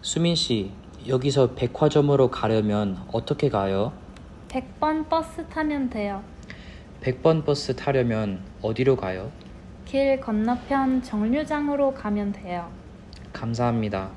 수민 씨, 여기서 백화점으로 가려면 어떻게 가요? 100번 버스 타면 돼요. 100번 버스 타려면 어디로 가요? 길 건너편 정류장으로 가면 돼요. 감사합니다.